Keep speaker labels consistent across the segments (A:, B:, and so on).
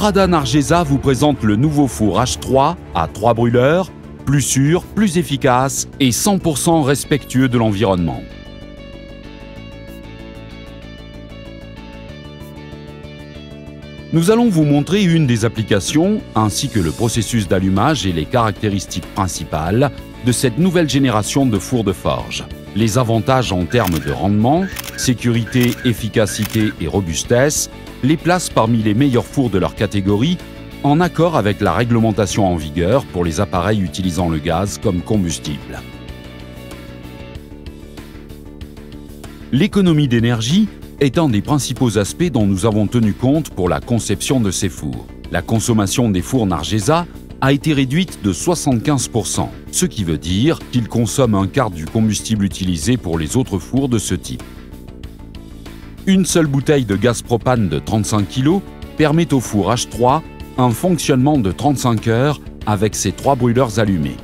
A: Brada Nargesa vous présente le nouveau four H3 à 3 brûleurs, plus sûr, plus efficace et 100% respectueux de l'environnement. Nous allons vous montrer une des applications ainsi que le processus d'allumage et les caractéristiques principales de cette nouvelle génération de fours de forge. Les avantages en termes de rendement, sécurité, efficacité et robustesse les placent parmi les meilleurs fours de leur catégorie en accord avec la réglementation en vigueur pour les appareils utilisant le gaz comme combustible. L'économie d'énergie est un des principaux aspects dont nous avons tenu compte pour la conception de ces fours. La consommation des fours Nargesa a été réduite de 75%, ce qui veut dire qu'ils consomment un quart du combustible utilisé pour les autres fours de ce type. Une seule bouteille de gaz propane de 35 kg permet au four H3 un fonctionnement de 35 heures avec ses trois brûleurs allumés.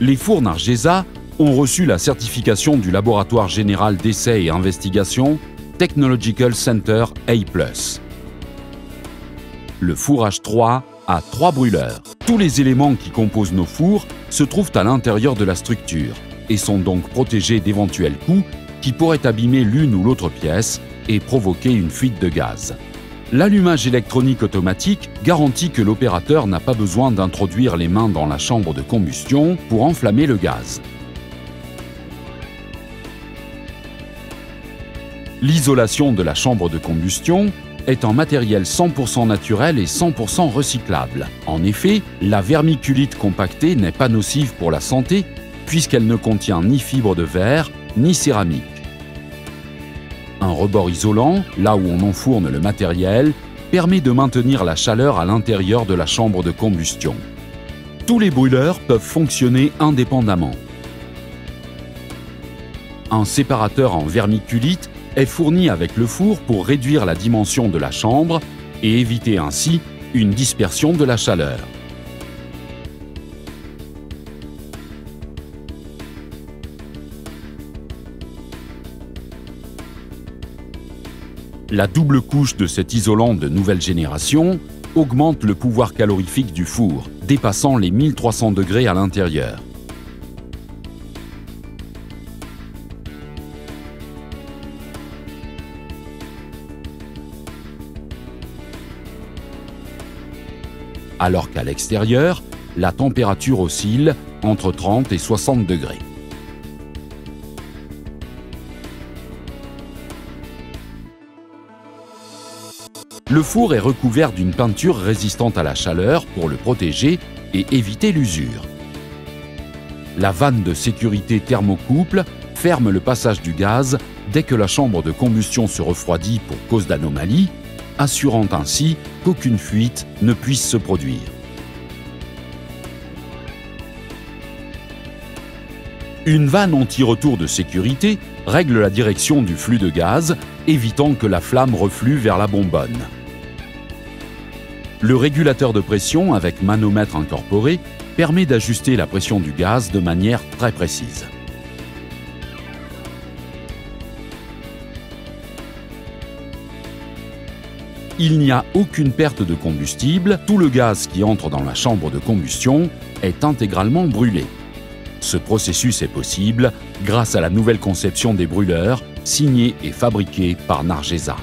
A: Les fours Nargesa ont reçu la certification du Laboratoire général d'essais et investigation Technological Center A+. Le four H3 a trois brûleurs. Tous les éléments qui composent nos fours se trouvent à l'intérieur de la structure et sont donc protégés d'éventuels coups qui pourraient abîmer l'une ou l'autre pièce et provoquer une fuite de gaz. L'allumage électronique automatique garantit que l'opérateur n'a pas besoin d'introduire les mains dans la chambre de combustion pour enflammer le gaz. L'isolation de la chambre de combustion est en matériel 100% naturel et 100% recyclable. En effet, la vermiculite compactée n'est pas nocive pour la santé puisqu'elle ne contient ni fibre de verre ni céramique. Un rebord isolant, là où on enfourne le matériel, permet de maintenir la chaleur à l'intérieur de la chambre de combustion. Tous les brûleurs peuvent fonctionner indépendamment. Un séparateur en vermiculite est fourni avec le four pour réduire la dimension de la chambre et éviter ainsi une dispersion de la chaleur. La double couche de cet isolant de nouvelle génération augmente le pouvoir calorifique du four, dépassant les 1300 degrés à l'intérieur. alors qu'à l'extérieur, la température oscille entre 30 et 60 degrés. Le four est recouvert d'une peinture résistante à la chaleur pour le protéger et éviter l'usure. La vanne de sécurité thermocouple ferme le passage du gaz dès que la chambre de combustion se refroidit pour cause d'anomalie assurant ainsi qu'aucune fuite ne puisse se produire. Une vanne anti-retour de sécurité règle la direction du flux de gaz, évitant que la flamme reflue vers la bonbonne. Le régulateur de pression avec manomètre incorporé permet d'ajuster la pression du gaz de manière très précise. il n'y a aucune perte de combustible, tout le gaz qui entre dans la chambre de combustion est intégralement brûlé. Ce processus est possible grâce à la nouvelle conception des brûleurs, signée et fabriquée par Nargesa.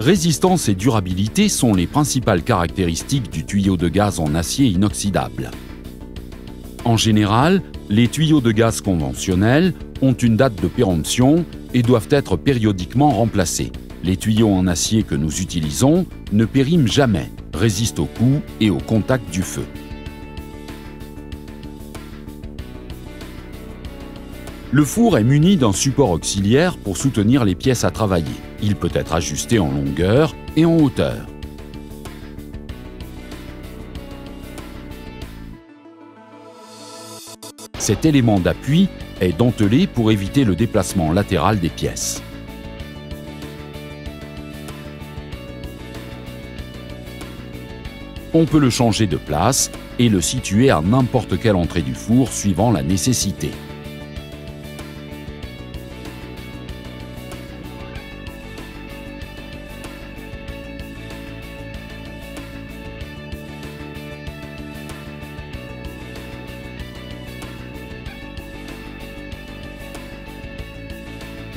A: Résistance et durabilité sont les principales caractéristiques du tuyau de gaz en acier inoxydable. En général, les tuyaux de gaz conventionnels ont une date de péremption et doivent être périodiquement remplacés. Les tuyaux en acier que nous utilisons ne périment jamais, résistent au coups et au contact du feu. Le four est muni d'un support auxiliaire pour soutenir les pièces à travailler. Il peut être ajusté en longueur et en hauteur. Cet élément d'appui est dentelé pour éviter le déplacement latéral des pièces. On peut le changer de place et le situer à n'importe quelle entrée du four suivant la nécessité.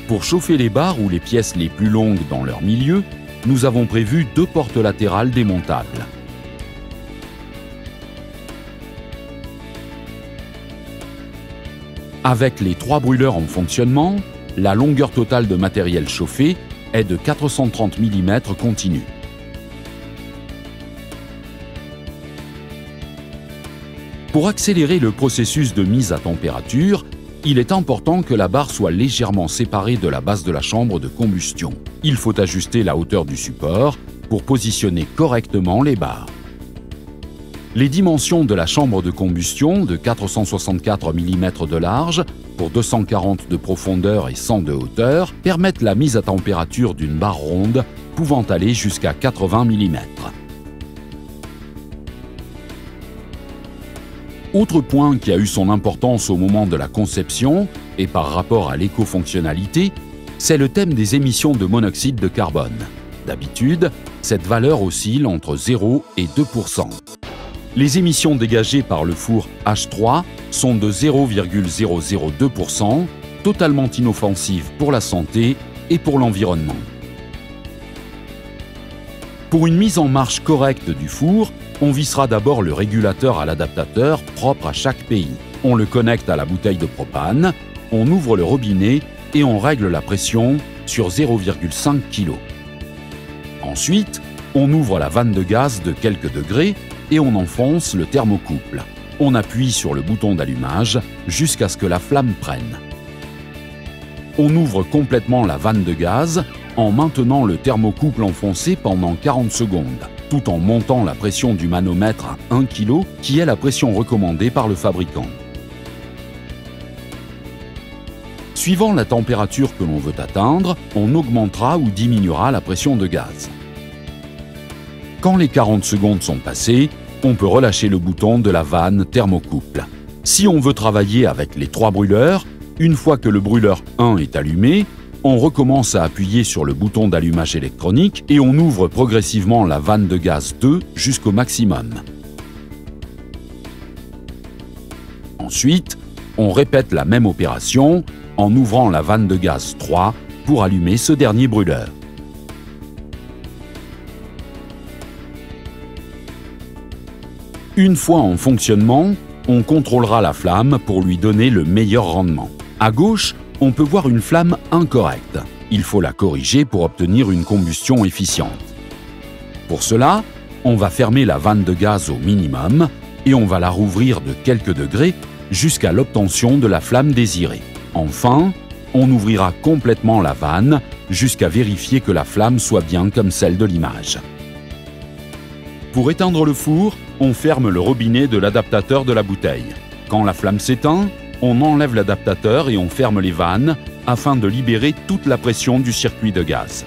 A: Pour chauffer les barres ou les pièces les plus longues dans leur milieu, nous avons prévu deux portes latérales démontables. Avec les trois brûleurs en fonctionnement, la longueur totale de matériel chauffé est de 430 mm continu. Pour accélérer le processus de mise à température, il est important que la barre soit légèrement séparée de la base de la chambre de combustion. Il faut ajuster la hauteur du support pour positionner correctement les barres. Les dimensions de la chambre de combustion de 464 mm de large pour 240 de profondeur et 100 de hauteur permettent la mise à température d'une barre ronde pouvant aller jusqu'à 80 mm. Autre point qui a eu son importance au moment de la conception et par rapport à l'écofonctionnalité, c'est le thème des émissions de monoxyde de carbone. D'habitude, cette valeur oscille entre 0 et 2 les émissions dégagées par le four H3 sont de 0,002%, totalement inoffensives pour la santé et pour l'environnement. Pour une mise en marche correcte du four, on vissera d'abord le régulateur à l'adaptateur propre à chaque pays. On le connecte à la bouteille de propane, on ouvre le robinet et on règle la pression sur 0,5 kg. Ensuite, on ouvre la vanne de gaz de quelques degrés et on enfonce le thermocouple. On appuie sur le bouton d'allumage jusqu'à ce que la flamme prenne. On ouvre complètement la vanne de gaz en maintenant le thermocouple enfoncé pendant 40 secondes, tout en montant la pression du manomètre à 1 kg, qui est la pression recommandée par le fabricant. Suivant la température que l'on veut atteindre, on augmentera ou diminuera la pression de gaz. Quand les 40 secondes sont passées, on peut relâcher le bouton de la vanne thermocouple. Si on veut travailler avec les trois brûleurs, une fois que le brûleur 1 est allumé, on recommence à appuyer sur le bouton d'allumage électronique et on ouvre progressivement la vanne de gaz 2 jusqu'au maximum. Ensuite, on répète la même opération en ouvrant la vanne de gaz 3 pour allumer ce dernier brûleur. Une fois en fonctionnement, on contrôlera la flamme pour lui donner le meilleur rendement. À gauche, on peut voir une flamme incorrecte. Il faut la corriger pour obtenir une combustion efficiente. Pour cela, on va fermer la vanne de gaz au minimum et on va la rouvrir de quelques degrés jusqu'à l'obtention de la flamme désirée. Enfin, on ouvrira complètement la vanne jusqu'à vérifier que la flamme soit bien comme celle de l'image. Pour éteindre le four, on ferme le robinet de l'adaptateur de la bouteille. Quand la flamme s'éteint, on enlève l'adaptateur et on ferme les vannes afin de libérer toute la pression du circuit de gaz.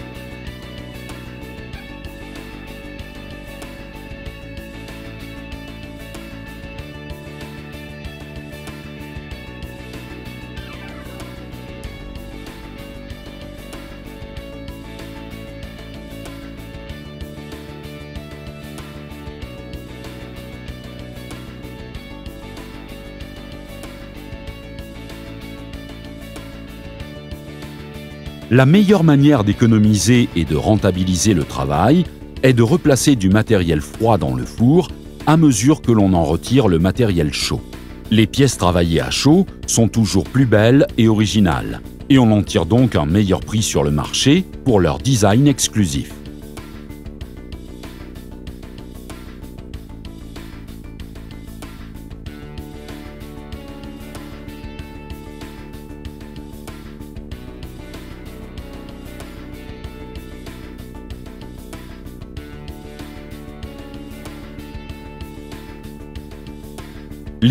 A: La meilleure manière d'économiser et de rentabiliser le travail est de replacer du matériel froid dans le four à mesure que l'on en retire le matériel chaud. Les pièces travaillées à chaud sont toujours plus belles et originales, et on en tire donc un meilleur prix sur le marché pour leur design exclusif.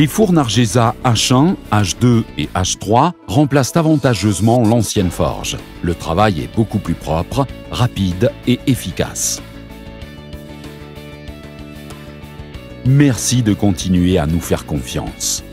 A: Les fours Nargesa H1, H2 et H3 remplacent avantageusement l'ancienne forge. Le travail est beaucoup plus propre, rapide et efficace. Merci de continuer à nous faire confiance.